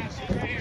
Yes, right here.